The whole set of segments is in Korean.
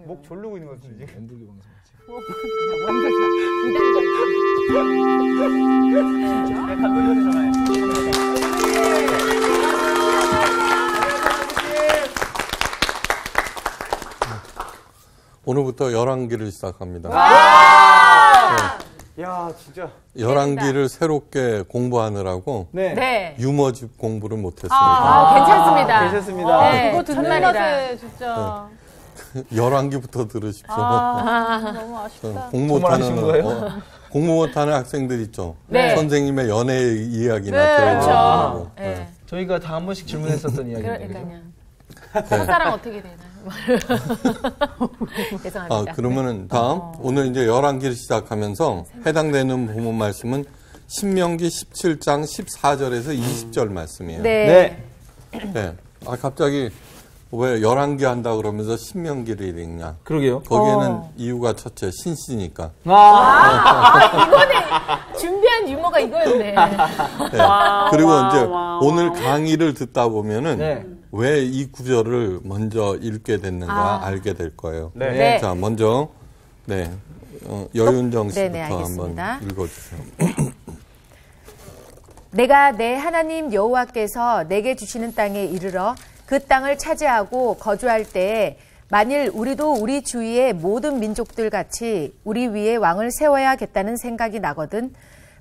방송이에요. 목 졸르고 있는 것 같은데 지금. 엠블리 방송이지. 네, 감독님 전화해. 오늘부터 열왕기를 시작합니다. 야 진짜. 열왕기를 새롭게 공부하느라고 네. 네. 유머집 공부를 못했습니다. 아, 괜찮습니다. 괜찮습니다. 네, 그거 듣는. 맛에 진짜 열왕기부터 들으십시오. 아, 너무 아쉽다. 공부 못하는? 어, 공부 못하는 학생들 있죠. 네. 선생님의 연애 이야기나 네. 그렇죠. 네. 네. 저희가 다 한 번씩 질문했었던 이야기인데. 그죠? 그러니까요. 첫사랑 어떻게 되나요? 죄송합니다. 아, 그러면은 다음 오늘 이제 열왕기를 시작하면서 해당되는 본문 말씀은 신명기 17장 14절에서 20절 말씀이에요. 네. 네. 네. 아 갑자기 왜 열왕기 한다 그러면서 신명기를 읽냐? 그러게요. 거기에는 어. 이유가 첫째 신씨니까. 아, 준비한 유머가 이거였네. 네. 그리고 이제 오늘 강의를 듣다 보면은 네. 왜이 구절을 먼저 읽게 됐는가 아. 알게 될 거예요. 네. 네. 자, 먼저 네 어, 여윤정 씨부터 네, 네, 알겠습니다. 한번 읽어주세요. 내가 내 하나님 여호와께서 내게 주시는 땅에 이르러 그 땅을 차지하고 거주할 때에 만일 우리도 우리 주위의 모든 민족들 같이 우리 위에 왕을 세워야겠다는 생각이 나거든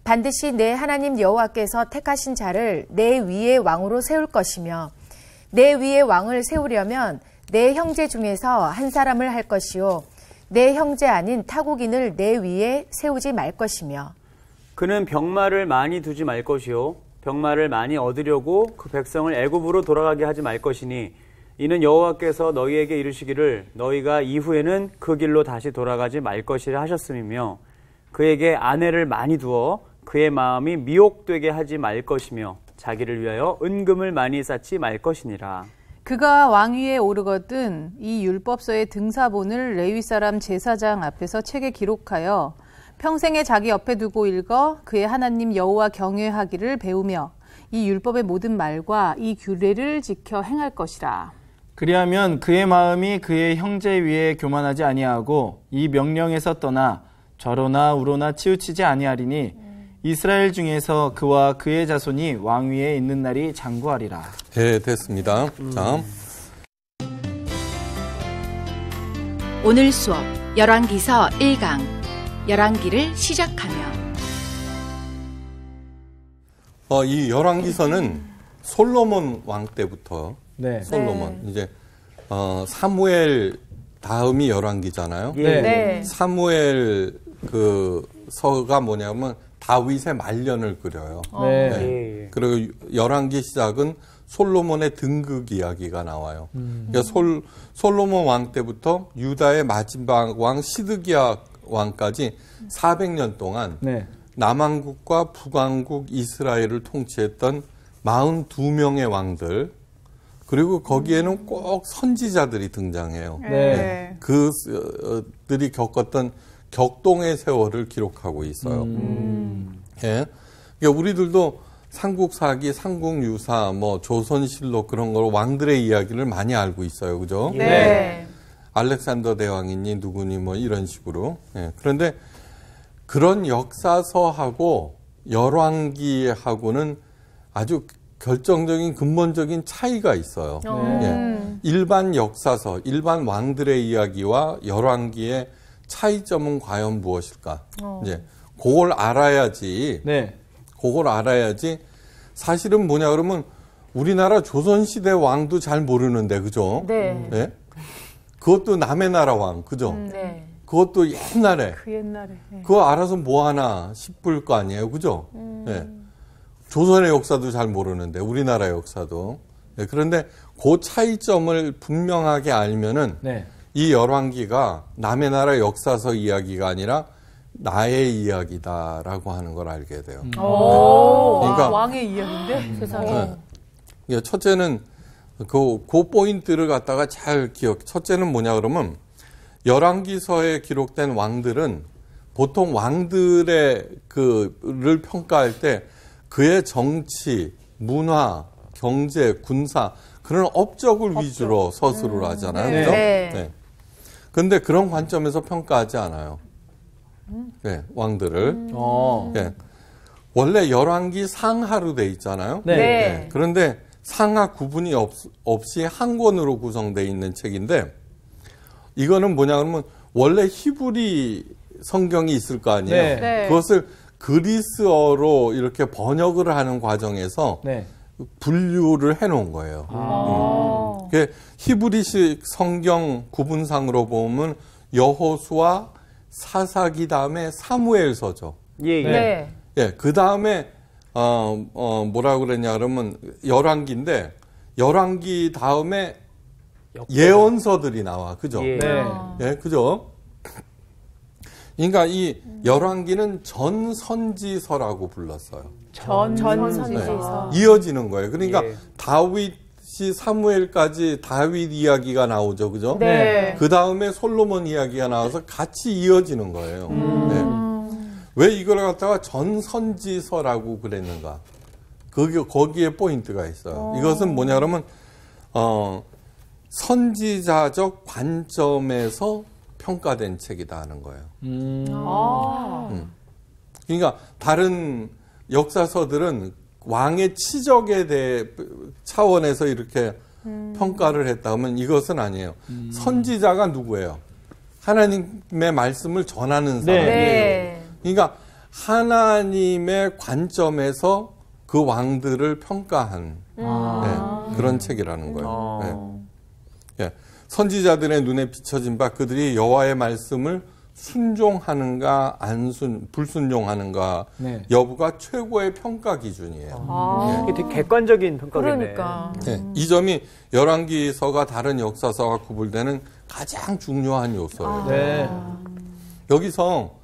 반드시 내 하나님 여호와께서 택하신 자를 내 위에 왕으로 세울 것이며 내 위에 왕을 세우려면 내 형제 중에서 한 사람을 할 것이요 내 형제 아닌 타국인을 내 위에 세우지 말 것이며 그는 병마를 많이 두지 말 것이요 병마를 많이 얻으려고 그 백성을 애굽으로 돌아가게 하지 말 것이니 이는 여호와께서 너희에게 이르시기를 너희가 이후에는 그 길로 다시 돌아가지 말 것이라 하셨음이며 그에게 아내를 많이 두어 그의 마음이 미혹되게 하지 말 것이며 자기를 위하여 은금을 많이 쌓지 말 것이니라. 그가 왕위에 오르거든 이 율법서의 등사본을 레위 사람 제사장 앞에서 책에 기록하여 평생에 자기 옆에 두고 읽어 그의 하나님 여호와 경외하기를 배우며 이 율법의 모든 말과 이 규례를 지켜 행할 것이라. 그리하면 그의 마음이 그의 형제 위에 교만하지 아니하고 이 명령에서 떠나 좌로나 우로나 치우치지 아니하리니 이스라엘 중에서 그와 그의 자손이 왕위에 있는 날이 장구하리라. 네, 됐습니다. 자, 오늘 수업 열왕기서 1강 열왕기를 시작하며 어, 이 열왕기서는 솔로몬 왕 때부터 네. 솔로몬 이제 어, 사무엘 다음이 열왕기잖아요. 네. 네. 사무엘 그 서가 뭐냐면 다윗의 말년을 그려요. 네. 예, 예. 그리고 열왕기 시작은 솔로몬의 등극 이야기가 나와요. 그러니까 솔, 솔로몬 왕 때부터 유다의 마지막 왕 시드기야 왕까지 400년 동안 네. 남왕국과 북왕국 이스라엘을 통치했던 42명의 왕들 그리고 거기에는 꼭 선지자들이 등장해요. 네. 그들이 겪었던 격동의 세월을 기록하고 있어요. 예. 그러니까 우리들도 삼국사기, 삼국유사, 뭐 조선실록 그런 걸 왕들의 이야기를 많이 알고 있어요. 그죠? 네. 알렉산더 대왕이니 누구니 뭐 이런 식으로. 예. 그런데 그런 역사서하고 열왕기하고는 아주 결정적인 근본적인 차이가 있어요. 예. 일반 역사서, 일반 왕들의 이야기와 열왕기의 차이점은 과연 무엇일까? 이제 그걸 알아야지. 네. 그걸 알아야지. 사실은 뭐냐 그러면 우리나라 조선시대 왕도 잘 모르는데, 그죠? 네. 예? 그것도 남의 나라 왕, 그죠? 네. 그것도 옛날에. 그 옛날에. 네. 그거 알아서 뭐 하나 싶을 거 아니에요, 그죠? 예. 조선의 역사도 잘 모르는데, 우리나라 역사도. 예, 그런데 그 차이점을 분명하게 알면은 네. 이 열왕기가 남의 나라 역사서 이야기가 아니라 나의 이야기다라고 하는 걸 알게 돼요. 오. 그러니까 왕의 이야기인데. 세상에. 네. 예, 첫째는 그, 그 포인트를 갖다가 잘 기억. 첫째는 뭐냐 그러면 열왕기서에 기록된 왕들은 보통 왕들의 그를 평가할 때 그의 정치, 문화, 경제, 군사 그런 업적을 위주로 서술을 하잖아요. 네. 그죠? 네. 근데 그런 관점에서 평가하지 않아요. 네, 왕들을. 어. 예. 원래 열왕기 상하로 돼 있잖아요. 네. 네. 예. 그런데 상하 구분이 없, 없이 한 권으로 구성되어 있는 책인데 이거는 뭐냐 그러면 원래 히브리 성경이 있을 거 아니에요. 네. 네. 그것을 그리스어로 이렇게 번역을 하는 과정에서 네. 분류를 해 놓은 거예요. 어. 음. 히브리식 성경 구분상으로 보면 여호수아 사사기 다음에 사무엘서죠. 예, 예. 네. 예, 그 다음에 어, 어 뭐라 그랬냐 그러면 열왕기인데 열왕기 다음에 예언서들이 나와, 그죠? 예. 네. 예, 그죠? 그러니까 이 열왕기는 전 선지서라고 불렀어요. 전 전 선지서. 이어지는 거예요. 그러니까 예. 다윗이 사무엘까지 다윗 이야기가 나오죠, 그죠? 네. 그 다음에 솔로몬 이야기가 나와서 같이 이어지는 거예요. 네. 왜 이걸 갖다가 전선지서라고 그랬는가? 거기, 거기에 포인트가 있어요. 이것은 뭐냐 그러면, 어, 선지자적 관점에서 평가된 책이다 하는 거예요. 음. 그러니까 다른 역사서들은 왕의 치적에 대해 차원에서 이렇게 평가를 했다 하면 이것은 아니에요. 선지자가 누구예요? 하나님의 말씀을 전하는 네. 사람이에요. 네. 그러니까 하나님의 관점에서 그 왕들을 평가한 네, 그런 책이라는 거예요. 네. 예. 선지자들의 눈에 비춰진 바 그들이 여호와의 말씀을 순종하는가 안순 불순종하는가 네. 여부가 최고의 평가 기준이에요. 이게 되게 객관적인 평가겠네. 그러니까. 네, 이 점이 열왕기서가 다른 역사서와 구분되는 가장 중요한 요소예요. 네. 여기서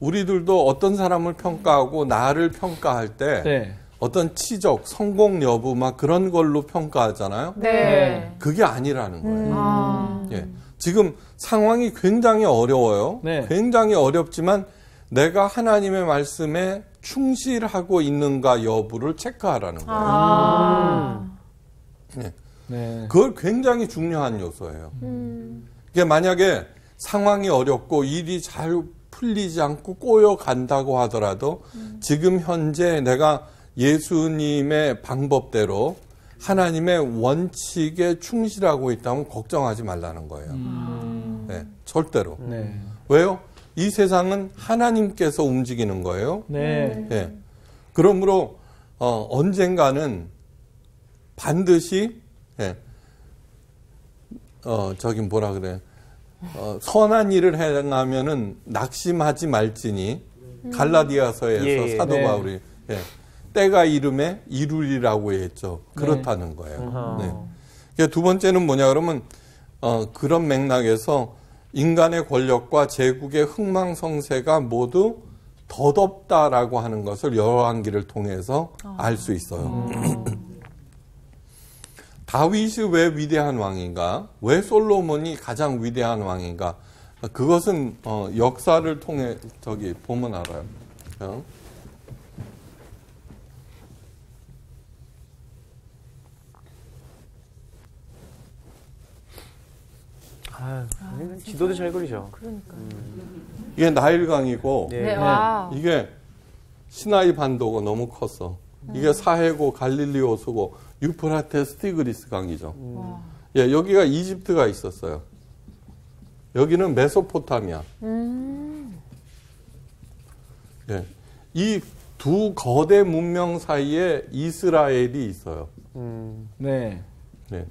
우리들도 어떤 사람을 평가하고 나를 평가할 때 네. 어떤 치적, 성공 여부 막 그런 걸로 평가하잖아요. 네. 그게 아니라는 거예요. 아. 예. 지금 상황이 굉장히 어려워요. 네. 굉장히 어렵지만 내가 하나님의 말씀에 충실하고 있는가 여부를 체크하라는 거예요. 아. 예. 네. 그걸 굉장히 중요한 요소예요. 이게 만약에 상황이 어렵고 일이 잘 풀리지 않고 꼬여 간다고 하더라도 지금 현재 내가 예수님의 방법대로 하나님의 원칙에 충실하고 있다면 걱정하지 말라는 거예요. 네, 절대로. 네. 왜요? 이 세상은 하나님께서 움직이는 거예요. 네. 예. 그러므로 어, 언젠가는 반드시 예. 어 저기 뭐라 그래 어, 선한 일을 행하면은 낙심하지 말지니 갈라디아서에서 예, 예. 사도 네. 바울이 예. 때가 이름에 이루리라고 했죠. 그렇다는 거예요. 네. 그러니까 두 번째는 뭐냐 그러면 어, 그런 맥락에서 인간의 권력과 제국의 흥망성쇠가 모두 덧없다라고 하는 것을 열왕기를 통해서 알 수 있어요. 다윗이 왜 위대한 왕인가? 왜 솔로몬이 가장 위대한 왕인가? 그것은 어, 역사를 통해 저기 보면 알아요. 어? 아유, 지도도 잘 그리죠. 이게 나일강이고 네. 네. 와. 이게 시나이 반도가 너무 컸어. 이게 사해고 갈릴리 호수고 유프라테스 티그리스 강이죠. 예, 여기가 이집트가 있었어요. 여기는 메소포타미아. 예, 이 두 거대 문명 사이에 이스라엘이 있어요. 네. 네.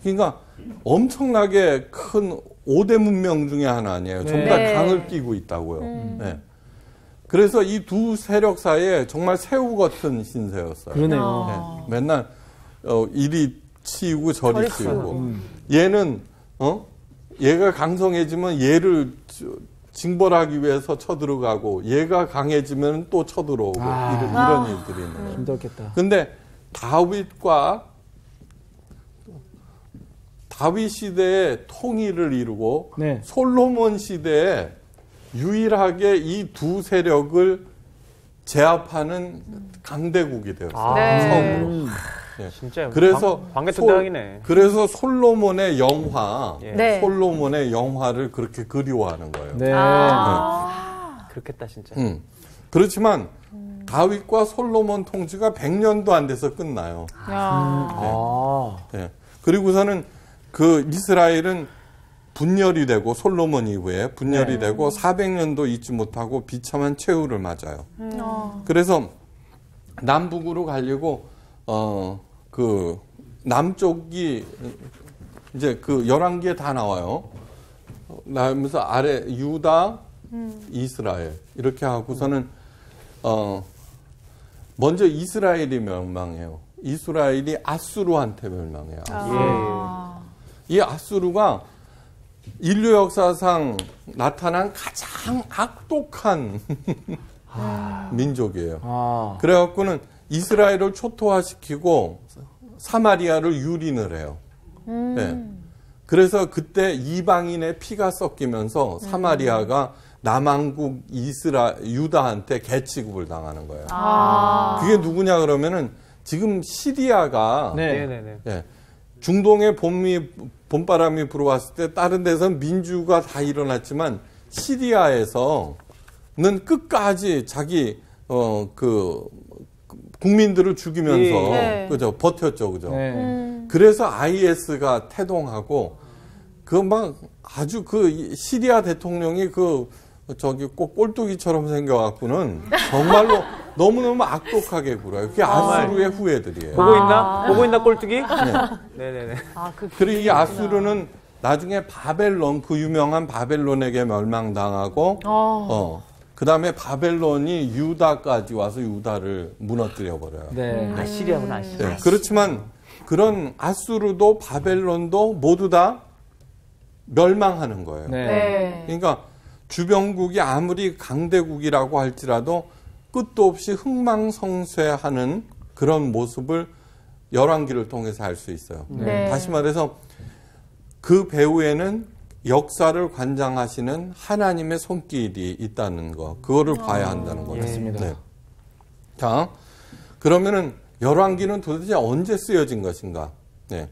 그러니까 엄청나게 큰 5대 문명 중에 하나 아니에요. 전부 다 네. 강을 끼고 있다고요. 네. 그래서 이 두 세력 사이에 정말 새우 같은 신세였어요. 그러네요. 네. 맨날 어, 이리 치우고 저리, 치우고. 음. 얘는 어 얘가 강성해지면 얘를 저- 징벌하기 위해서 쳐들어가고 얘가 강해지면 또 쳐들어오고 아. 이런, 이런 일들이 있는 거예요. 힘들겠다. 근데 다윗과 다윗 시대의 통일을 이루고 네. 솔로몬 시대에 유일하게 이 두 세력을 제압하는 강대국이 되었어요. 아. 처음으로. 음. 예. 진짜 그래서 광개토대왕이네. 그래서 솔로몬의 영화, 예. 네. 솔로몬의 영화를 그렇게 그리워하는 거예요. 네. 그렇겠다 진짜. 음. 그렇지만 다윗과 솔로몬 통치가 100년도 안 돼서 끝나요. 아. 예. 그리고서는 그 이스라엘은 분열이 되고 솔로몬 이후에 분열이 되고 400년도 잊지 못하고 비참한 최후를 맞아요. 그래서 남북으로 가려고 어 그 남쪽이 이제 그 열왕기에 다 나와요. 나면서 아래 유다, 이스라엘 이렇게 하고서는 어 먼저 이스라엘이 멸망해요. 이스라엘이 아수르한테 멸망해요. 예. 이 아수르가 인류 역사상 나타난 가장 악독한 민족이에요. 아. 그래갖고는 이스라엘을 초토화시키고 사마리아를 유린을 해요. 네. 그래서 그때 이방인의 피가 섞이면서 사마리아가 남왕국 이스라 유다한테 개취급을 당하는 거예요. 그게 누구냐 그러면은 지금 시리아가 네. 네네네. 예. 중동의 봄이 봄바람이 불어왔을 때 다른 데서는 민주가 다 일어났지만 시리아에서는 끝까지 자기 어그 국민들을 죽이면서 예. 네. 그죠 버텼죠 그죠 네. 그래서 IS가 태동하고 그 막 아주 그 이- 시리아 대통령이 그 저기 꼭 꼴뚜기처럼 생겨갖고는 정말로 너무너무 악독하게 굴어요. 그게 아수르의 후예들이에요. 보고 있나? 보고 있나 꼴뚜기? 네 네네. 그리고 이 아수르는 나중에 바벨론 그 유명한 바벨론에게 멸망당하고 어. 그다음에 바벨론이 유다까지 와서 유다를 무너뜨려 버려요. 네. 아 시리아구나 아시리. 네, 그렇지만 그런 아수르도 바벨론도 모두 다 멸망하는 거예요. 네. 그러니까 주변국이 아무리 강대국이라고 할지라도 끝도 없이 흥망성쇠하는 그런 모습을 열왕기를 통해서 알 수 있어요. 네. 다시 말해서 그 배후에는 역사를 관장하시는 하나님의 손길이 있다는 거, 그거를 봐야 한다는 거죠. 맞습니다. 네. 자, 그러면은 열왕기는 도대체 언제 쓰여진 것인가? 네.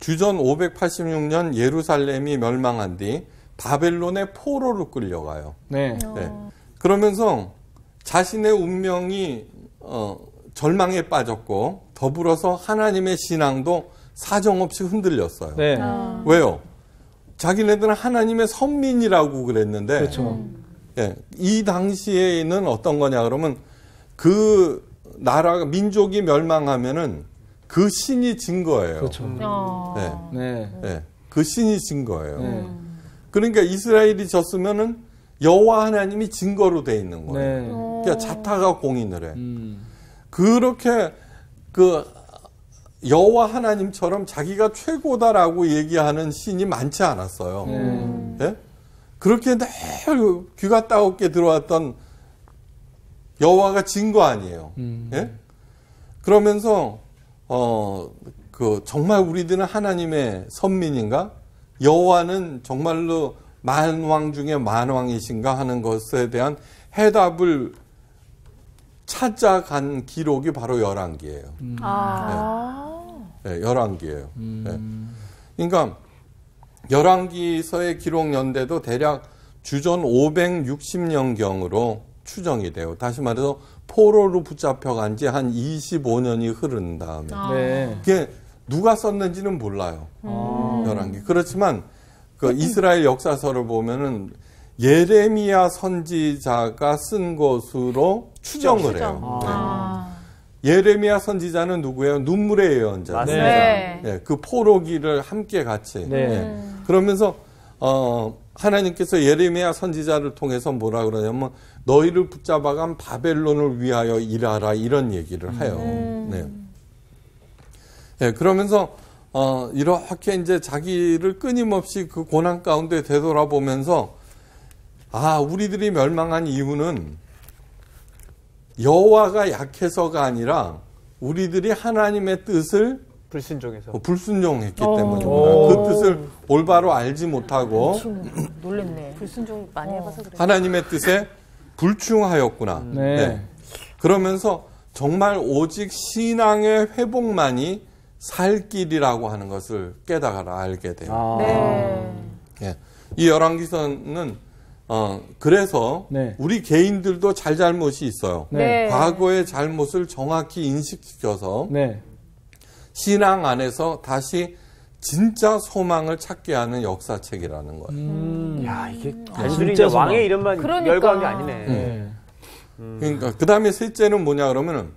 주전 586년 예루살렘이 멸망한 뒤 바벨론의 포로로 끌려가요. 네. 네. 그러면서 자신의 운명이 어, 절망에 빠졌고 더불어서 하나님의 신앙도 사정없이 흔들렸어요. 네. 왜요? 자기네들은 하나님의 선민이라고 그랬는데 그렇죠. 예, 이 당시에는 어떤 거냐 그러면 그 나라가 민족이 멸망하면은 그 신이 진 거예요. 그렇죠. 네. 네. 예, 그 신이 진 거예요. 네. 그러니까 이스라엘이 졌으면은 여호와 하나님이 증거로 돼 있는 거예요. 네. 그러니까 자타가 공인을 해. 음. 그렇게 그 여호와 하나님처럼 자기가 최고다라고 얘기하는 신이 많지 않았어요. 네. 예? 그렇게 늘 귀가 따갑게 들어왔던 여호와가 진 거 아니에요. 음. 예? 그러면서 어 그 정말 우리들은 하나님의 선민인가? 여호와는 정말로 만왕 중에 만왕이신가 하는 것에 대한 해답을 찾아간 기록이 바로 열왕기예요. 네, 열왕기예요. 네. 그러니까 열왕기서의 기록 연대도 대략 주전 560년경으로 추정이 돼요. 다시 말해서 포로로 붙잡혀간 지 한 25년이 흐른 다음에 네. 그게 누가 썼는지는 몰라요. 열왕기. 그렇지만 그 이스라엘 역사서를 보면은 예레미야 선지자가 쓴 것으로 추정을 해요. 네. 예레미야 선지자는 누구예요? 눈물의 예언자. 네. 예, 그 포로기를 함께 같이. 네. 예. 그러면서 어, 하나님께서 예레미야 선지자를 통해서 뭐라 그러냐면 너희를 붙잡아간 바벨론을 위하여 일하라 이런 얘기를 해요. 네. 예, 그러면서 어, 이렇게 이제 자기를 끊임없이 그 고난 가운데 되돌아보면서 아, 우리들이 멸망한 이유는 여호와가 약해서가 아니라 우리들이 하나님의 뜻을 불순종해서. 어, 불순종했기 때문입니다. 그 뜻을 올바로 알지 못하고 놀랬네. 불순종 많이 해봐서 그래. 하나님의 뜻에 불충하였구나. 네. 그러면서 정말 오직 신앙의 회복만이 살 길이라고 하는 것을 깨달아 알게 돼요. 아. 네. 예. 이 열왕기서는 어 그래서 네. 우리 개인들도 잘잘못이 있어요. 네. 과거의 잘못을 정확히 인식시켜서 네. 신앙 안에서 다시 진짜 소망을 찾게 하는 역사책이라는 거예요. 음. 야, 이게 아, 단순히 진짜 이제 왕의. 이름만 그러니까. 열거한 게 아니네. 네. 그러니까 그 다음에 셋째는 뭐냐 그러면은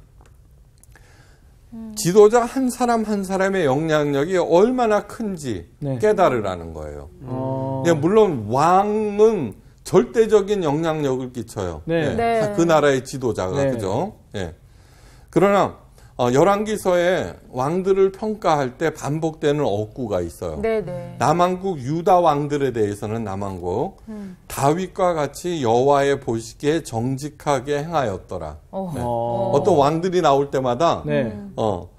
지도자 한 사람 한 사람의 영향력이 얼마나 큰지 네. 깨달으라는 거예요. 어. 예, 물론 왕은 절대적인 영향력을 끼쳐요. 네. 예, 네. 그 나라의 지도자가 네. 그죠. 예. 그러나 어, 열왕기서에 왕들을 평가할 때 반복되는 어구가 있어요. 네네. 남왕국 유다 왕들에 대해서는 남왕국 다윗과 같이 여호와의 보시기에 정직하게 행하였더라. 어. 어. 어떤 왕들이 나올 때마다 네. 어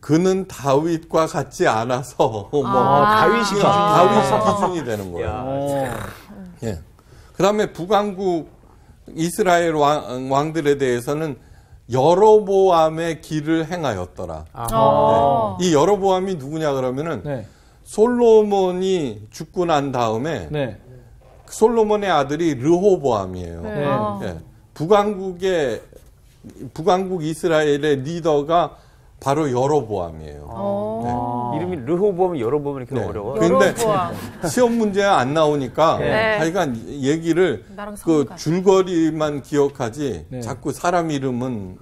그는 다윗과 같지 않아서 뭐 아, 다윗이 기준. 다윗이 기준이 되는 거예요. 야. 어. 예. 그다음에 북왕국 이스라엘 왕, 왕들에 대해서는 여로보암의 길을 행하였더라. 어. 이 여로보암이 누구냐 그러면은 네. 솔로몬이 죽고 난 다음에 네. 솔로몬의 아들이 르호보암이에요. 네. 네. 아. 예. 북왕국의 북왕국 이스라엘의 리더가 바로 여로보암이에요. 어. 이름이 르호보암 여러보면 이렇게 네. 어려워. 근데 여로보암. 시험 문제 안 나오니까 네. 하여간 얘기를 그. 줄거리만 기억하지 네. 자꾸 사람 이름은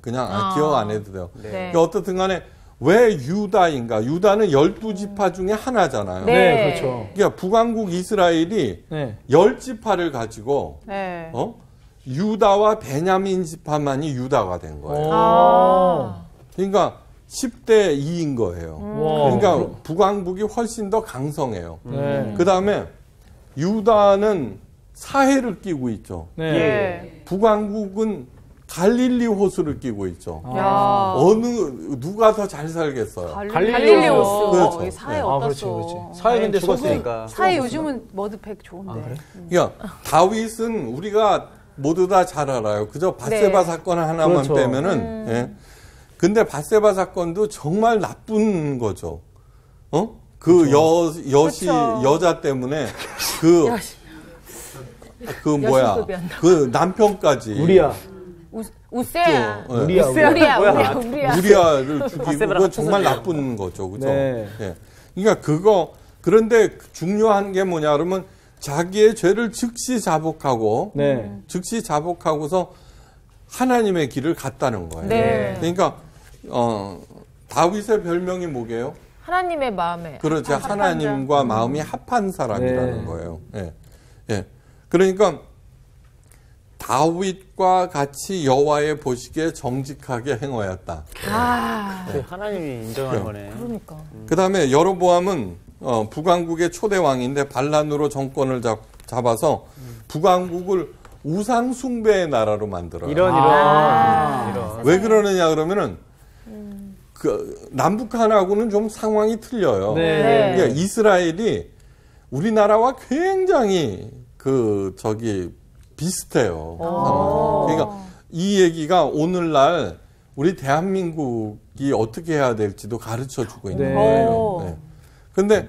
그냥 아, 아. 기억 안 해도 돼요. 네. 그러니까 어떻든 간에 왜 유다인가? 유다는 열두 지파 중에 하나잖아요. 네. 네. 그렇죠. 그러니까 북왕국 이스라엘이 네. 열 지파를 가지고 네. 어? 유다와 베냐민 지파만이 유다가 된 거예요. 아. 그러니까 10대 2인 거예요. 와. 그러니까 북왕국이 훨씬 더 강성해요. 네. 그 다음에 유다는 사해를 끼고 있죠. 네. 예. 북왕국은 갈릴리 호수를 끼고 있죠. 야. 어느 누가 더 잘 살겠어요? 갈릴리 호수. 그렇죠. 이 사회 아, 어떻어? 그렇지, 그렇지. 사회 근데 죽었으니까. 사회 요즘은 머드팩 좋은데. 그러니까 다윗은 우리가 모두 다 잘 알아요. 그저 바세바 네. 사건 하나만 그렇죠. 빼면은 예. 근데 바세바 사건도 정말 나쁜 거죠. 어? 그 여, 여시 그렇죠. 여자 때문에 그 그 뭐야? 그 남편까지 우리야. 우, 우세야. 예. 우리야. 우리야, 우리야, 뭐야? 우리야. 우리아를 죽이고 그건 정말. 나쁜 거죠, 그죠? 네. 예. 그러니까 그거 그런데 중요한 게 뭐냐 그러면 자기의 죄를 즉시 자복하고 네. 즉시 자복하고서 하나님의 길을 갔다는 거예요. 네. 그러니까 어 다윗의 별명이 뭐게요? 하나님의 마음에. 그렇죠. 합한. 하나님과 마음이 합한 사람이라는 네. 거예요. 예. 예. 그러니까 다윗과 같이 여호와의 보시기에 정직하게 행하였다. 아, 그 하나님이 인정한 그래요. 거네. 그러니까. 그 다음에 여로보암은 어, 북왕국의 초대 왕인데 반란으로 정권을 잡, 잡아서 북왕국을 우상 숭배의 나라로 만들어요. 이런 이런 아. 이런. 왜 그러느냐 그러면은 그 남북한하고는 좀 상황이 틀려요. 네. 네. 그러니까 이스라엘이 우리나라와 굉장히 그 저기 비슷해요. 상황이. 그러니까 이 얘기가 오늘날 우리 대한민국이 어떻게 해야 될지도 가르쳐 주고 있는 네. 거예요. 오. 네. 근데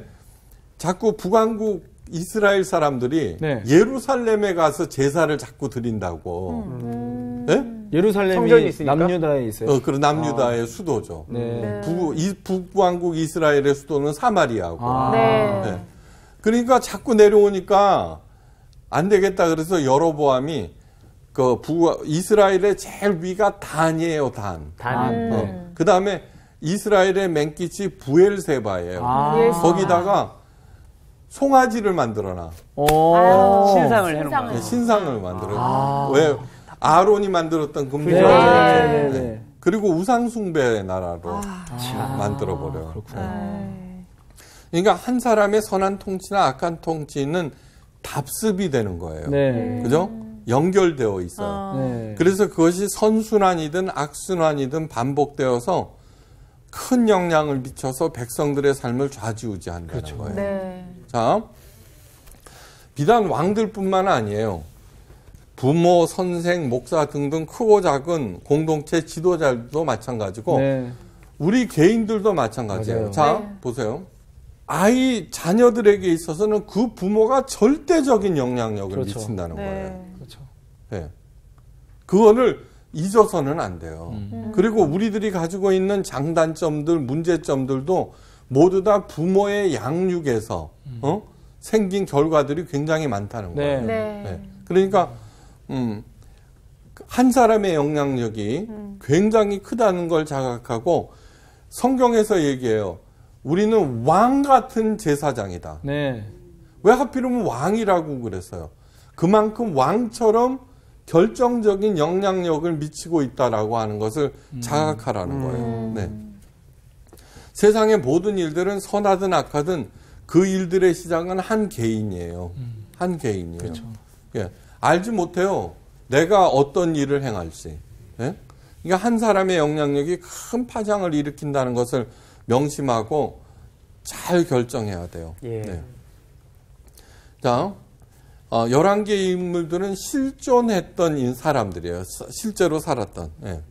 자꾸 북왕국 이스라엘 사람들이 네. 예루살렘에 가서 제사를 자꾸 드린다고. 예? 예루살렘이? 남유다에 있어요. 어, 그 남유다의 수도죠. 네. 북, 이, 북왕국 이스라엘의 수도는 사마리아고. 아. 네. 네. 그러니까 자꾸 내려오니까 안 되겠다 그래서 여로보암이 그 부, 이스라엘의 제일 위가 단이에요, 단. 단. 음. 그 다음에 이스라엘의 맨깃이 부엘세바예요. 아. 예. 거기다가 송아지를 만들어놔. 어. 신상을 해놓은 신상을. 거야. 네, 신상을 만들어. 아. 왜 아론이 만들었던 네. 금전. 네. 네. 네. 그리고 우상숭배 나라로 아. 만들어 버려. 네. 그러니까 한 사람의 선한 통치나 악한 통치는 답습이 되는 거예요. 네. 그죠? 연결되어 있어요. 네. 그래서 그것이 선순환이든 악순환이든 반복되어서 큰 영향을 미쳐서 백성들의 삶을 좌지우지한다는 거예요. 네. 자, 비단 왕들뿐만 아니에요. 부모, 선생, 목사 등등 크고 작은 공동체 지도자들도 마찬가지고 네. 우리 개인들도 마찬가지예요. 맞아요. 자, 네. 보세요. 아이 자녀들에게 있어서는 그 부모가 절대적인 영향력을 그렇죠. 미친다는 네. 거예요. 그렇죠. 예. 그거를 잊어서는 안 돼요. 음. 그리고 우리들이 가지고 있는 장단점들, 문제점들도 모두 다 부모의 양육에서 어? 생긴 결과들이 굉장히 많다는 네. 거예요. 네. 네. 그러니까 음, 한 사람의 영향력이 굉장히 크다는 걸 자각하고 성경에서 얘기해요. 우리는 왕 같은 제사장이다. 네. 왜 하필이면 왕이라고 그랬어요? 그만큼 왕처럼 결정적인 영향력을 미치고 있다라고 하는 것을 자각하라는 거예요. 네. 세상의 모든 일들은 선하든 악하든 그 일들의 시작은 한 개인이에요. 한 개인이에요. 예. 알지 못해요. 내가 어떤 일을 행할지. 예? 그러니까 한 사람의 영향력이 큰 파장을 일으킨다는 것을 명심하고 잘 결정해야 돼요. 예. 네. 자, 어, 11개의 인물들은 실존했던 인- 사람들이에요. 사- 실제로 살았던. 예.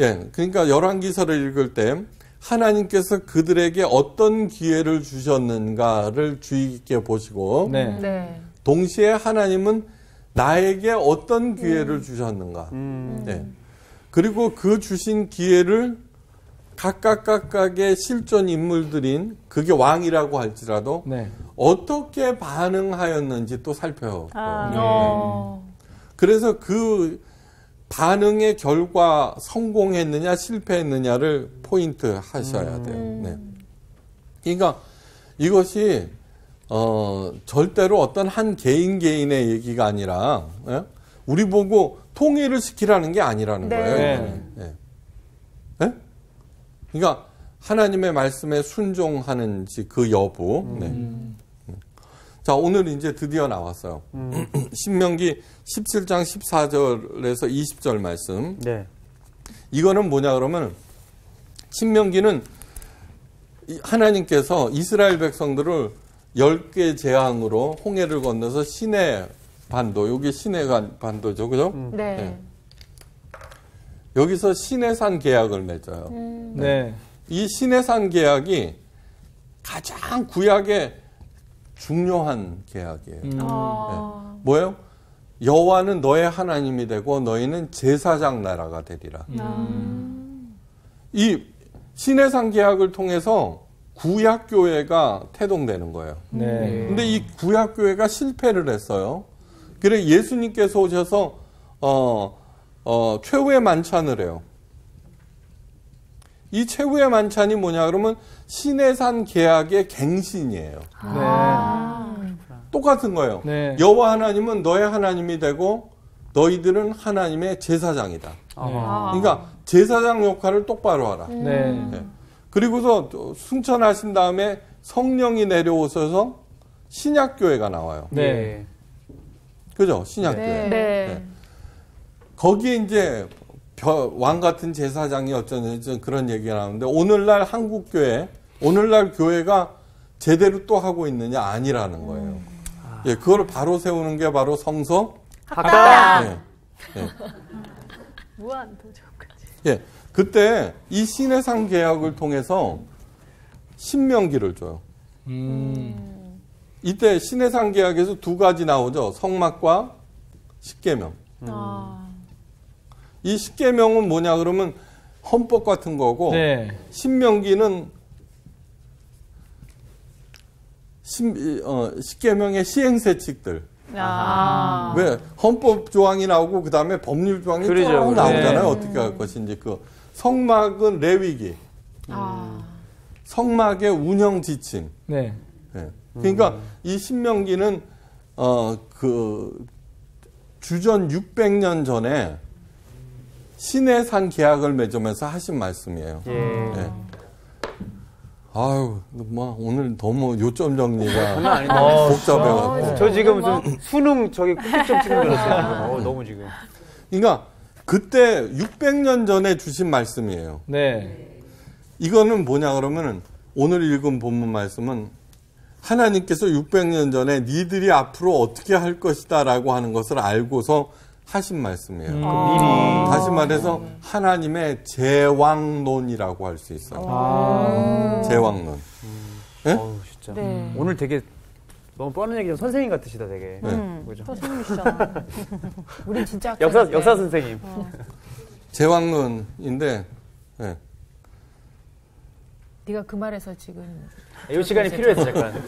예. 그러니까 11기서를 읽을 때 하나님께서 그들에게 어떤 기회를 주셨는가를 주의 깊게 보시고 네. 네. 동시에 하나님은 나에게 어떤 기회를 주셨는가. 음. 네. 그리고 그 주신 기회를 각각 각각의 실존 인물들인 그게 왕이라고 할지라도 네. 어떻게 반응하였는지 또 살펴요. 아, 네. 어. 그래서 그 반응의 결과 성공했느냐 실패했느냐를 포인트 하셔야 돼요. 네. 그러니까 이것이 어, 절대로 어떤 한 개인 개인의 얘기가 아니라 예? 우리 보고 통일을 시키라는 게 아니라는 네. 거예요. 네. 이거는. 예. 예? 그러니까 하나님의 말씀에 순종하는지 그 여부. 네. 자, 오늘 이제 드디어 나왔어요. 신명기 17장 14절에서 20절 말씀. 네. 이거는 뭐냐 그러면 신명기는 이- 하나님께서 이스라엘 백성들을 10개 재앙으로 홍해를 건너서 시내 반도, 여기 시내 간- 반도죠. 그죠? 네. 네. 여기서 시내산 계약을 맺어요. 네. 이 시내산 계약이 가장 구약의 중요한 계약이에요. 음. 아. 뭐예요? 여호와는 너의 하나님이 되고 너희는 제사장 나라가 되리라. 이 시내산 계약을 통해서 구약 교회가 태동되는 거예요. 네. 근데 이 구약 교회가 실패를 했어요. 그래 예수님께서 오셔서 어, 어, 최후의 만찬을 해요. 이 최후의 만찬이 뭐냐 그러면 시내산 계약의 갱신이에요. 똑같은 거예요. 네. 여호와 하나님은 너의 하나님이 되고 너희들은 하나님의 제사장이다. 아. 그러니까 제사장 역할을 똑바로 하라. 네. 네. 그리고서 또 승천하신 다음에 성령이 내려오셔서 신약교회가 나와요. 네. 예. 그죠? 신약교회. 네. 네. 거기에 이제 벼- 왕 같은 제사장이 어쩌는지 그런 얘기가 나오는데 오늘날 한국 교회, 오늘날 교회가 제대로 또 하고 있느냐 아니라는 거예요. 예, 그걸 바로 세우는 게 바로 성서 학당. 예. 예. 무한 도전까지. 예. 그때 이 신해상 계약을 통해서 신명기를 줘요. 음. 이때 신해상 계약에서 두 가지 나오죠. 성막과 십계명. 아. 이 십계명은 뭐냐 그러면 헌법 같은 거고 네. 신명기는 신, 이, 어, 십계명의 시행세칙들. 아. 왜 헌법 조항이 나오고 그 다음에 법률 조항이 그러죠, 쭉. 나오잖아요. 네. 어떻게 할 것인지 그 성막은 레위기, 아. 성막의 운영 지침. 네. 예. 그러니까 이 신명기는 어 그 주전 600년 전에 신해산 계약을 맺으면서 하신 말씀이에요. 예. 예. 아유, 뭐 오늘 너무 요점 정리가 장난 아니다. 어, 복잡해가지고. 저 지금 좀 수능 저기 꼭좀 찍는 줄 알았어요. 어, 너무 지금. 그러니까 그때 600년 전에 주신 말씀이에요. 네. 이거는 뭐냐 그러면은 오늘 읽은 본문 말씀은 하나님께서 600년 전에 니들이 앞으로 어떻게 할 것이다라고 하는 것을 알고서 하신 말씀이에요. 음. 미리. 다시 말해서 하나님의 제왕론이라고 할 수 있어요. 아. 제왕론. 예? 어우, 진짜. 오늘 되게 너무 뻔한 얘기죠. 선생님 같으시다, 되게. 네. 그죠? 선생님이시잖아. 우린 진짜 역사. 역사 선생님. 제왕론인데 예. 네가 그 말에서 지금 이 시간이 필요해서 잠깐.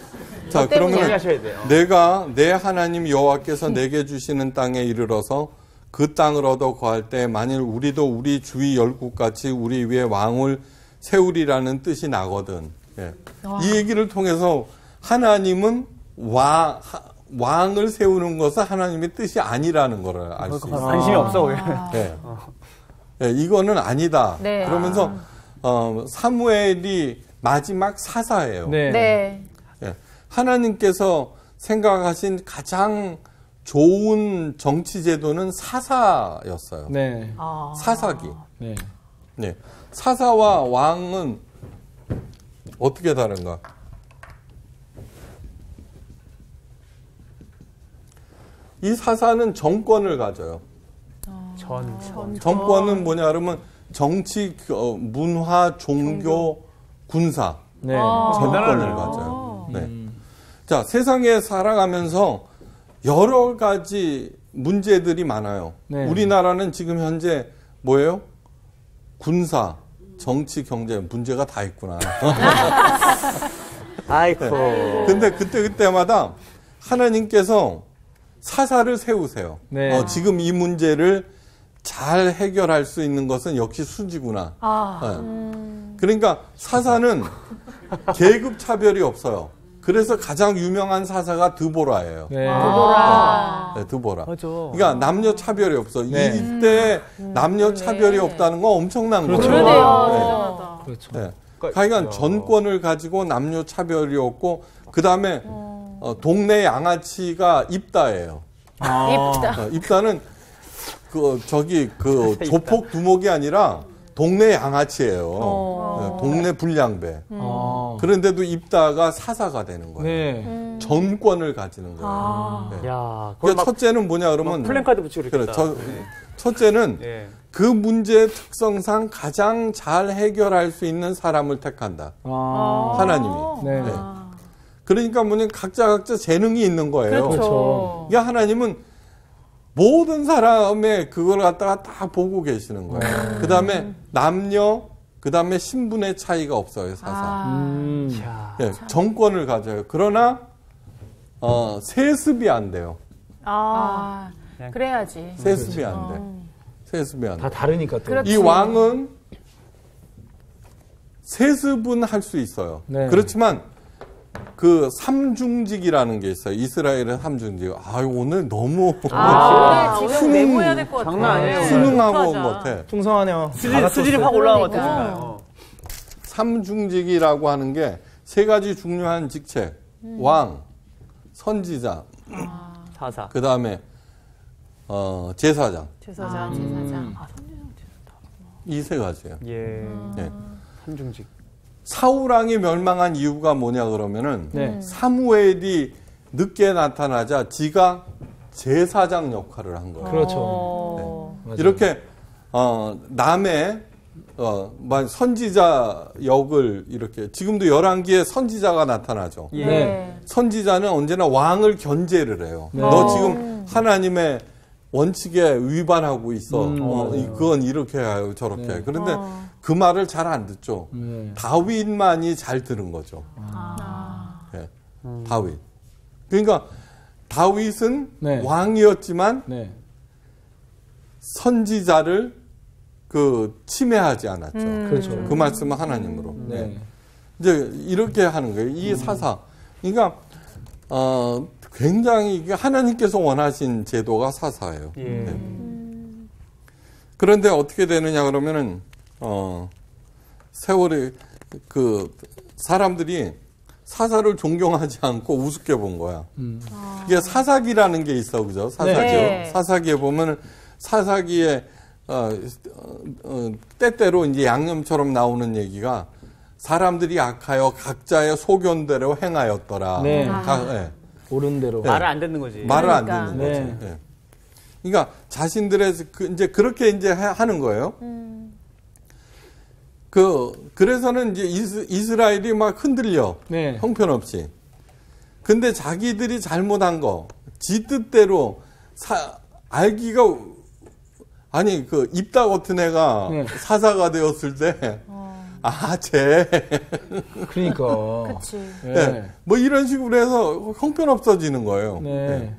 자, 때문에 그러면 하셔야 돼요. 내가 내 하나님 여호와께서 내게 주시는 땅에 이르러서 그 땅을 얻어 거할 때 만일 우리도 우리 주위 열국 같이 우리 위에 왕을 세우리라는 뜻이 나거든. 예. 이 얘기를 통해서 하나님은 와, 하- 왕을 세우는 것은 하나님의 뜻이 아니라는 것을 알수 있어요. 관심이 없어, 오히려. 예. 예, 이거는 아니다. 네. 그러면서 어, 사무엘이 마지막 사사예요. 네. 네. 예. 하나님께서 생각하신 가장 좋은 정치 제도는 사사였어요. 네. 사사기. 네. 네. 사사와 왕은 어떻게 다른가? 이 사사는 정권을 가져요. 전. 정권은 뭐냐 그러면 정치, 어, 문화, 종교, 군사 네. 정권을 가져요. 네. 자, 세상에 살아가면서 여러 가지 문제들이 많아요. 네. 우리나라는 지금 현재 뭐예요? 군사, 정치, 경제 문제가 다 있구나. 아이고. 근데 그때 그때마다 하나님께서 사사를 세우세요. 네. 어, 지금 이 문제를 잘 해결할 수 있는 것은 역시 수지구나. 네. 그러니까 사사는 계급 차별이 없어요. 그래서 가장 유명한 사사가 드보라예요. 네. 네, 드보라. 맞아. 그러니까 남녀 차별이 없어. 네. 이때 남녀 차별이 없다는 건 엄청난 그렇죠. 거예요. 그러네요. 그렇죠. 네. 하여간 전권을 가지고 남녀 차별이 없고 그 다음에 어, 동네 양아치가 입다예요. 아. 이쁘다. 어, 입다는 그 저기 그 조폭 두목이 아니라 동네 양아치예요. 네, 동네 불량배. 아. 그런데도 입다가 사사가 되는 거예요. 네. 전권을 가지는 거예요. 네. 야, 그러니까 막, 첫째는 뭐냐 막 그러면 플랜카드 붙이고 그래. 저, 첫째는 예. 그 문제의 특성상 가장 잘 해결할 수 있는 사람을 택한다. 아. 하나님이. 네. 네. 그러니까 뭐냐 각자 각자 재능이 있는 거예요. 그렇죠. 그러니까 하나님은 모든 사람의 그걸 갖다가 다 보고 계시는 거예요. 그 다음에 남녀, 그 다음에 신분의 차이가 없어요, 사사. 음. 야. 예, 정권을 가져요. 그러나, 어, 세습이 안 돼요. 아, 그냥- 그래야지. 세습이 안 돼. 세습이 안 돼. 다 다르니까 또. 그렇죠. 이 왕은 세습은 할 수 있어요. 네. 그렇지만 그 삼중직이라는 게 있어요. 이스라엘의 삼중직. 아유 오늘 너무 아, 오늘 수능- 메모해야 될 것 같아. 장난 아니에요. 수능하고 못하자. 못해. 풍성하네요. 수질, 수질이 확 올라간 것 그러니까. 같아요. 어. 삼중직이라고 하는 게 세 가지 중요한 직책. 왕, 선지자, 사사. 그 다음에 어, 제사장. 제사장. 제사장. 이 세 가지예요. 예. 예. 삼중직. 사우랑이 멸망한 이유가 뭐냐 그러면은 네. 사무엘이 늦게 나타나자 지가 제사장 역할을 한 거예요. 그렇죠. 맞아요. 이렇게 어, 남의 어, 만 선지자 역을 이렇게 지금도 열왕기에 선지자가 나타나죠. 예. 네. 선지자는 언제나 왕을 견제를 해요. 네. 너 지금 하나님의 원칙에 위반하고 있어. 음, 어, 그건 이렇게 해요, 저렇게. 네. 그런데 그 말을 잘 안 듣죠. 네. 다윗만이 잘 들은 거죠. 예, 다윗. 그러니까 다윗은 네. 왕이었지만 네. 선지자를 그 침해하지 않았죠. 그렇죠. 그 말씀은 하나님으로. 네. 네. 이제 이렇게 하는 거예요. 이 사사. 그러니까 어, 굉장히 이게 하나님께서 원하신 제도가 사사예요. 예. 네. 그런데 어떻게 되느냐 그러면은 어, 세월이 그 사람들이 사사를 존경하지 않고 우습게 본 거야. 이게 사사기라는 게 있어, 그죠? 사사기. 네. 사사기에 보면은 사사기에 어, 어, 어, 때때로 이제 양념처럼 나오는 얘기가 사람들이 악하여 각자의 소견대로 행하였더라. 네. 가- 예. 옳은 대로. 네. 말을 안 듣는 거지. 말을 안 그러니까. 듣는 거지. 네. 예. 그러니까 자신들의 그 이제 그렇게 이제 하- 하는 거예요. 그 그래서는 이제 이스, 이스 라엘이 막 흔들려 네. 형편없이. 근데 자기들이 잘못한 거, 지 뜻대로 사, 알기가 아니 그 입다 같은 애가 네. 사사가 되었을 때, 아, 쟤. 그러니까. 그치. 네. 네. 뭐 이런 식으로 해서 형편없어지는 거예요. 네. 네.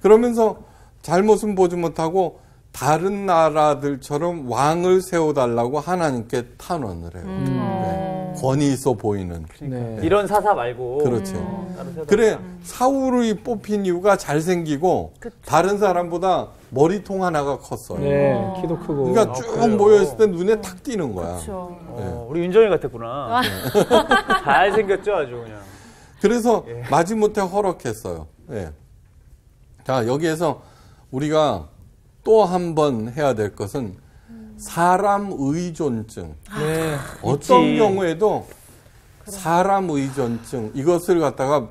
그러면서 잘못은 보지 못하고 다른 나라들처럼 왕을 세워달라고 하나님께 탄원을 해요. 네. 권위 있어 보이는. 네. 이런 사사 말고 그렇죠. 세워달라. 그래 사울이 뽑힌 이유가 잘생기고 다른 사람보다 머리통 하나가 컸어요. 네. 키도 크고. 그러니까 아, 쭉 그래요? 모여있을 때 눈에 탁 띄는 거야. 어, 우리 윤정이 같았구나. 잘 생겼죠, 아주 그냥. 그래서 마지못해 허락했어요. 예. 자, 여기에서 우리가 또 한 번 해야 될 것은 사람 의존증. 네. 어떤 있지. 경우에도 사람 의존증 이것을 갖다가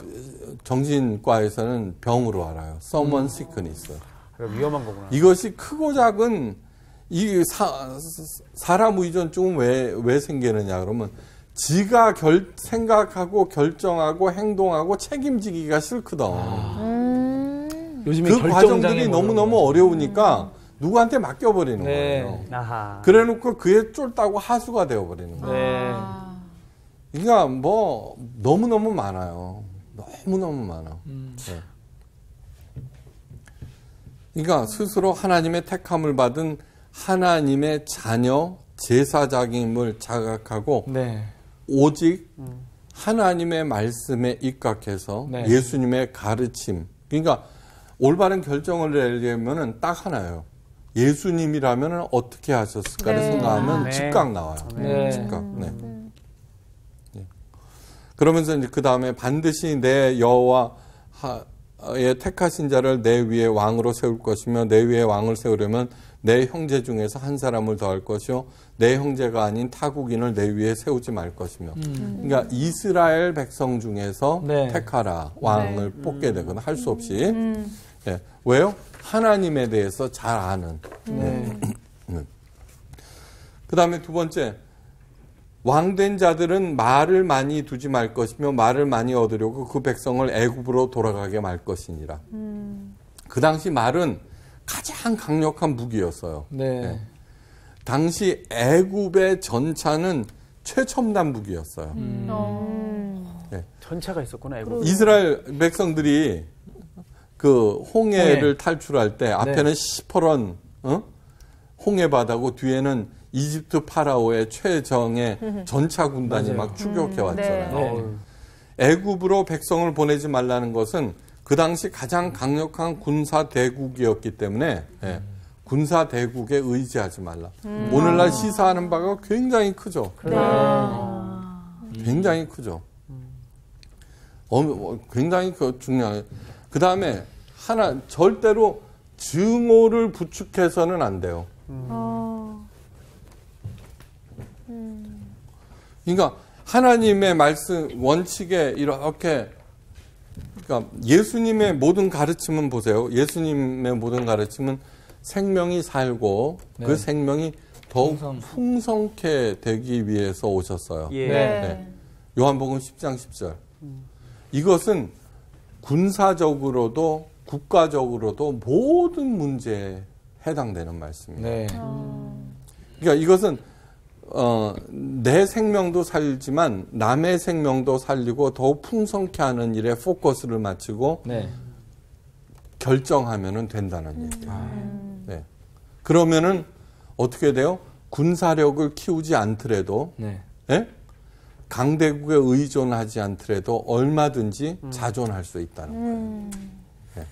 정신과에서는 병으로 알아요. 서먼 음. 시크니스. 위험한 거구나. 이것이 크고 작은 이 사, 사람 의존증은 왜, 왜 생기느냐 그러면 지가 결, 생각하고 결정하고 행동하고 책임지기가 싫거든. 요즘에 그 과정들이 뭐 너무너무 어려우니까 누구한테 맡겨버리는 네. 거예요. 아하. 그래 놓고 그에 쫄다고 하수가 되어버리는 거예요. 네. 그러니까 뭐 너무너무 많아요. 너무너무 많아. 네. 그러니까 스스로 하나님의 택함을 받은 하나님의 자녀 제사장임을 자각하고 네. 오직 하나님의 말씀에 입각해서 네. 예수님의 가르침. 그러니까 올바른 결정을 내려면은 딱 하나예요. 예수님이라면 어떻게 하셨을까를 네. 생각하면 네. 즉각 나와요. 네. 즉각. 네. 네. 그러면서 이제 그 다음에 반드시 내 여호와의 택하신 자를 내 위에 왕으로 세울 것이며 내 위에 왕을 세우려면 내 형제 중에서 한 사람을 더할 것이요. 내 형제가 아닌 타국인을 내 위에 세우지 말 것이며. 그러니까 이스라엘 백성 중에서 네. 택하라 왕을 뽑게 되거나 할 수 없이. 예. 왜요? 하나님에 대해서 잘 아는. 네. 그 다음에 두 번째, 왕된 자들은 말을 많이 두지 말 것이며 말을 많이 얻으려고 그 백성을 애굽으로 돌아가게 말 것이니라. 그 당시 말은 가장 강력한 무기였어요. 네. 당시 애굽의 전차는 최첨단 무기였어요. 전차가 있었구나, 이거. 이스라엘 백성들이 그 홍해를 탈출할 때 앞에는 시퍼런 어? 홍해 바다고 뒤에는 이집트 파라오의 최정의 전차 군단이 맞아요. 막 추격해 왔잖아요. 네. 애굽으로 백성을 보내지 말라는 것은 그 당시 가장 강력한 군사 대국이었기 때문에 예, 군사 대국에 의지하지 말라. 오늘날 시사하는 바가 굉장히 크죠. 굉장히 크죠. 어, 어, 굉장히 그 중요해요. 그 다음에 하나 절대로 증오를 부축해서는 안 돼요. 그러니까 하나님의 말씀 원칙에 이렇게 그러니까 예수님의 모든 가르침은 보세요. 예수님의 모든 가르침은 생명이 살고 네. 그 생명이 더욱 풍성. 풍성케 되기 위해서 오셨어요. 예. 네. 요한복음 10장 10절. 이것은 군사적으로도 국가적으로도 모든 문제에 해당되는 말씀입니다. 네. 그러니까 이것은 어, 내 생명도 살지만 남의 생명도 살리고 더욱 풍성케 하는 일에 포커스를 맞추고 네. 결정하면 된다는 얘기예요. 네. 그러면은 어떻게 돼요? 군사력을 키우지 않더라도 네. 예? 강대국에 의존하지 않더라도 얼마든지 자존할 수 있다는 거예요. 예.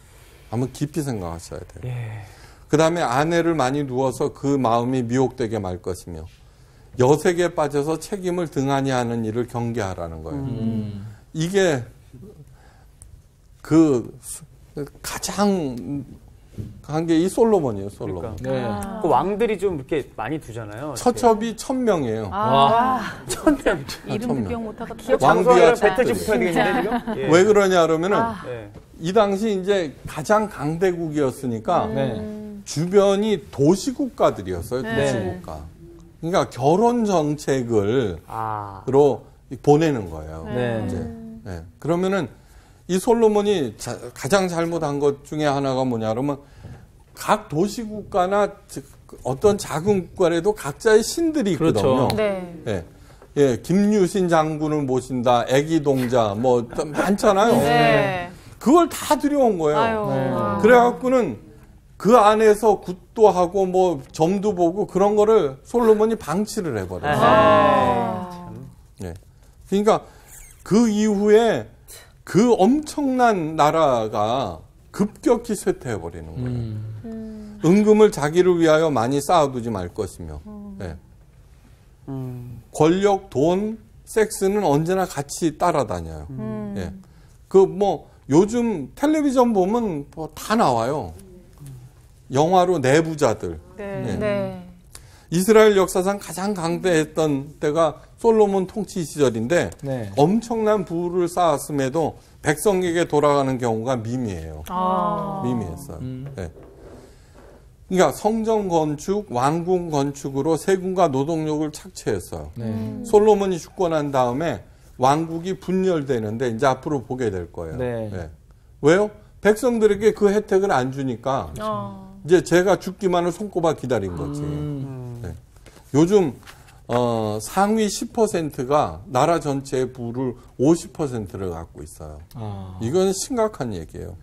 한번 깊이 생각하셔야 돼요. 예. 그 다음에 아내를 많이 누워서 그 마음이 미혹되게 말 것이며 여색에 빠져서 책임을 등한히 하는 일을 경계하라는 거예요. 음. 이게 그 가장 한 게 이 솔로몬이에요, 솔로몬. 그러니까. 네. 그 왕들이 좀 이렇게 많이 두잖아요. 처첩이 천 명이에요. 와. 천명. 이름도 천명. 기억 못하고 왕비와? 예. 왜 그러냐 그러면은 예. 이 당시 이제 가장 강대국이었으니까 네. 주변이 도시국가들이었어요. 네. 도시국가. 그러니까 결혼 정책을 아. 로 보내는 거예요. 네. 이제 네. 그러면은 이 솔로몬이 자- 가장 잘못한 것 중에 하나가 뭐냐 그러면 각 도시 국가나 즉 어떤 작은 국가라도 각자의 신들이 있거든요. 그렇죠. 네. 예. 예, 김유신 장군을 모신다, 애기 동자, 뭐, 많잖아요. 네. 그걸 다 들여온 거예요. 아유. 네. 그래갖고는 그 안에서 굿도 하고 뭐 점도 보고 그런 거를 솔로몬이 방치를 해버려요. 아. 예. 그러니까 그 이후에 그 엄청난 나라가 급격히 쇠퇴해 버리는 거예요. 음. 은금을 자기를 위하여 많이 쌓아두지 말 것이며, 예. 음. 권력, 돈, 섹스는 언제나 같이 따라다녀요. 음. 예. 그뭐 요즘 텔레비전 보면 뭐 다 나와요. 영화로 내부자들. 네. 네. 네. 이스라엘 역사상 가장 강대했던 때가 솔로몬 통치 시절인데 네. 엄청난 부를 쌓았음에도 백성에게 돌아가는 경우가 미미해요. 아. 미미했어요. 음. 네. 그러니까 성전 건축, 왕궁 건축으로 세금과 노동력을 착취했어요. 네. 솔로몬이 죽고 난 다음에 왕국이 분열되는데 이제 앞으로 보게 될 거예요. 네. 왜요? 백성들에게 그 혜택을 안 주니까 어. 이제 제가 죽기만을 손꼽아 기다린 거지. 음. 네. 요즘 어, 상위 10%가 나라 전체의 부를 50%를 갖고 있어요. 아. 이건 심각한 얘기예요.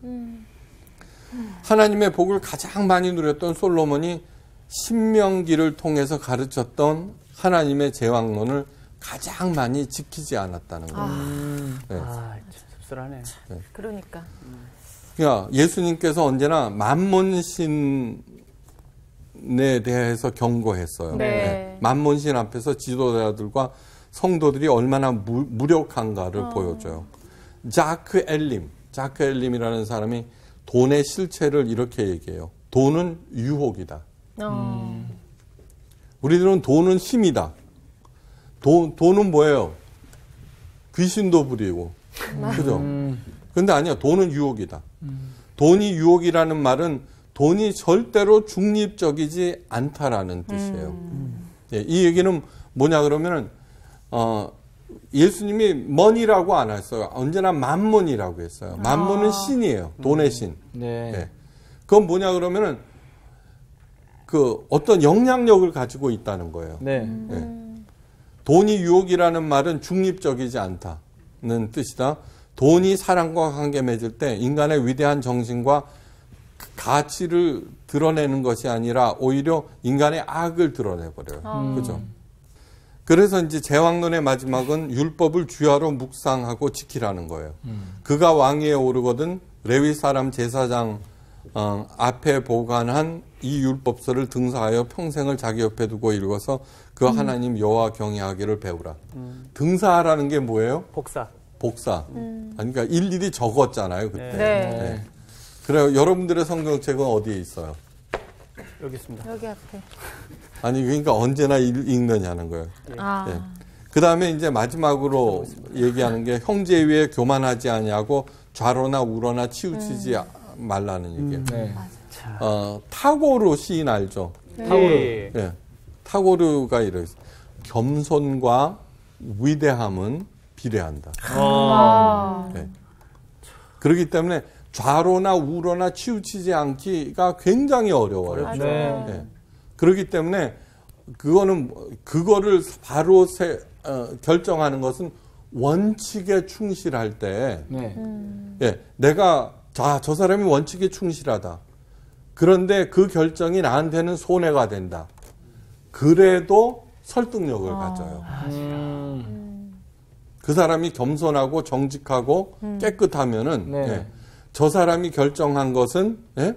하나님의 복을 가장 많이 누렸던 솔로몬이 신명기를 통해서 가르쳤던 하나님의 제왕론을 가장 많이 지키지 않았다는 거예요. 네. 아, 참 씁쓸하네. 그러니까. 그러니까 예수님께서 언제나 만몬신에 대해서 경고했어요. 네. 만몬신 앞에서 지도자들과 성도들이 얼마나 무, 무력한가를 보여줘요. 자크 엘림, 자크 엘림이라는 사람이 돈의 실체를 이렇게 얘기해요. 돈은 유혹이다. 어. 우리들은 돈은 힘이다. 돈, 돈은 뭐예요? 귀신도 부리고. 그죠? 근데 아니야. 돈은 유혹이다. 돈이 유혹이라는 말은 돈이 절대로 중립적이지 않다라는 뜻이에요. 예, 이 얘기는 뭐냐 그러면은, 어, 예수님이 money라고 안 했어요. 언제나 만몬이라고 했어요. 만몬은 신이에요. 돈의 신. 네. 예. 그건 뭐냐 그러면은 그 어떤 영향력을 가지고 있다는 거예요. 네. 예. 돈이 유혹이라는 말은 중립적이지 않다는 뜻이다. 돈이 사랑과 관계 맺을 때 인간의 위대한 정신과 가치를 드러내는 것이 아니라 오히려 인간의 악을 드러내버려요. 그죠? 그래서 이제 제왕론의 마지막은 율법을 주야로 묵상하고 지키라는 거예요. 그가 왕위에 오르거든 레위 사람 제사장 어, 앞에 보관한 이 율법서를 등사하여 평생을 자기 옆에 두고 읽어서 그 하나님 여호와 경외하기를 배우라. 등사하라는 게 뭐예요? 복사. 복사. 아니, 그러니까 일일이 적었잖아요 그때. 네. 네. 네. 그래요. 여러분들의 성경책은 어디에 있어요? 여기 있습니다. 여기 앞에. 아니 그러니까 언제나 읽- 읽느냐는 거예요. 아. 예. 그 다음에 이제 마지막으로 얘기하는 게 형제 위에 교만하지 아니하고 좌로나 우로나 치우치지 말라는 얘기예요. 네. 어, 타고르 시인 알죠? 타고르. 예. 타고르가 이래요. 겸손과 위대함은 비례한다. 아. 예. 그렇기 때문에 좌로나 우로나 치우치지 않기가 굉장히 어려워요. 네. 예. 그렇기 때문에 그거는 뭐- 그거를 바로 세- 어, 결정하는 것은 원칙에 충실할 때 네. 예, 내가 자, 저 사람이 원칙에 충실하다. 그런데 그 결정이 나한테는 손해가 된다. 그래도 설득력을 가져요. 음. 그 사람이 겸손하고 정직하고 깨끗하면은 네. 예, 저 사람이 결정한 것은 예?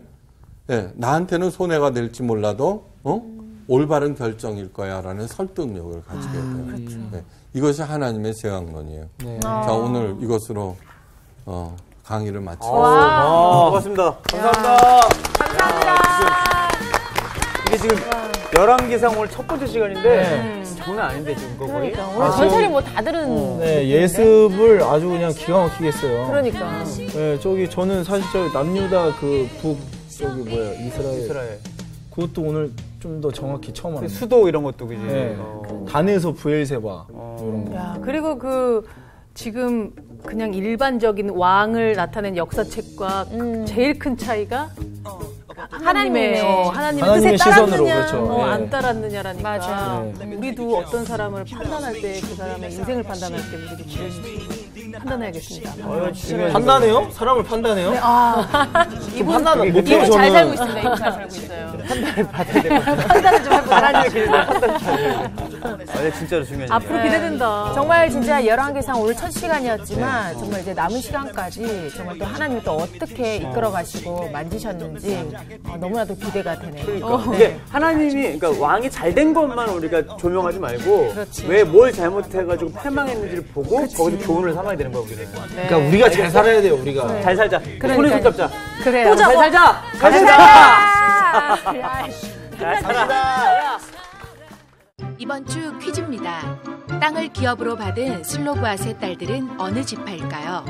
예, 나한테는 손해가 될지 몰라도 어? 올바른 결정일 거야라는 설득력을 가지게 돼요. 예, 이것이 하나님의 제왕론이에요. 네. 자 오늘 이것으로 어, 강의를 마치고 아, 반갑습니다. 감사합니다. 감사합니다. 이게 지금 열왕기상 오늘 첫 번째 시간인데 장 난 아닌데 지금 거 거의. 그러니까 오늘 전설이 뭐 다 들은. 네, 예습을 아주 그냥 기가 막히게 했어요. 그러니까. 네, 저기 저는 사실 저 남유다 그 북 저기 뭐야 이스라엘 이스라엘. 그것도 오늘 좀 더 정확히 처음 그 알았네. 수도 이런 것도 그지. 네. 어. 단에서 부엘세바 이런 거. 야, 그리고 그 지금 그냥 일반적인 왕을 나타낸 역사책과 제일 큰 차이가 하나님의 하나님의 어, 하나님의 하나님의 뜻에 시선으로, 따랐느냐, 그렇죠. 어, 네. 안 따랐느냐라니까. 맞아요. 우리도 어떤 사람을 판단할 때 그 사람의 인생을 판단할 때 우리도 그런 판단해야겠습니다. 어, 판단해요? 사람을 판단해요? 아, 이분 판단 못해요. 이분 잘. 살고 있습니다. 이분 잘 살고 있어요. 하나님의 길을 판단 잘. 아, 진짜로 중요한 앞으로 얘기야. 기대된다. 정말 진짜 열왕기상 오늘 첫 시간이었지만 정말 이제 남은 시간까지 정말 또 하나님이 또 어떻게 이끌어 가시고 만지셨는지 어, 너무나도 기대가 되네요. 그러니까 이게 하나님이 그러니까 왕이 잘 된 것만 우리가 조명하지 말고 왜 뭘 잘못해가지고 패망했는지를 보고 거기서 교훈을 삼아야 되는 거야 우리는. 그러니까 우리가 잘 살아야 돼요. 우리가. 잘 살자. 손에 손 잡자. 그래요. 잘 살자. 잘 살자. 잘 살아. 이번 주 퀴즈입니다. 땅을 기업으로 받은 슬로브아세 딸들은 어느 지파일까요?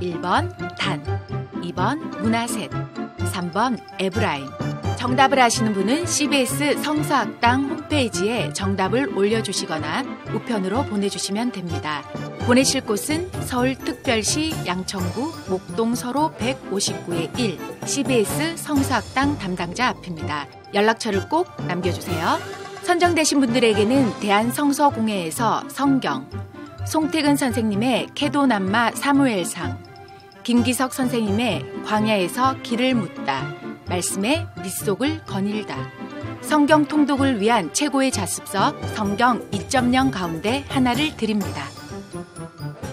1번 단, 2번 문하셋, 3번 에브라임. 정답을 아시는 분은 CBS 성서학당 홈페이지에 정답을 올려주시거나 우편으로 보내주시면 됩니다. 보내실 곳은 서울특별시 양천구 목동서로 159의 1 CBS 성서학당 담당자 앞입니다. 연락처를 꼭 남겨주세요. 선정되신 분들에게는 대한성서공회에서 성경, 송태근 선생님의 캐도남마 사무엘상, 김기석 선생님의 광야에서 길을 묻다, 말씀의 밑속을 거닐다, 성경 통독을 위한 최고의 자습서 성경 2.0 가운데 하나를 드립니다. Thank you.